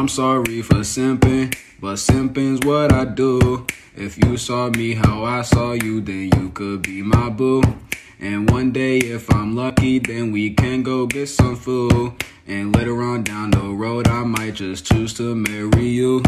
I'm sorry for simping, but simping's what I do. If you saw me how I saw you, then you could be my boo. And one day, if I'm lucky, then we can go get some food. And later on down the road, I might just choose to marry you.